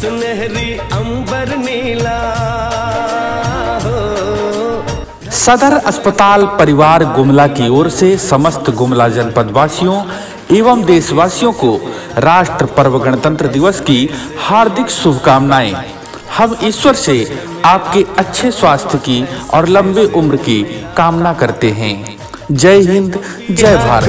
सुनहरी अंबर नीला सदर अस्पताल परिवार गुमला की ओर से समस्त गुमला जनपद वासियों एवं देशवासियों को राष्ट्र पर्व गणतंत्र दिवस की हार्दिक शुभकामनाएँ। हम ईश्वर से आपके अच्छे स्वास्थ्य की और लंबे उम्र की कामना करते हैं। जय हिंद जय भारत।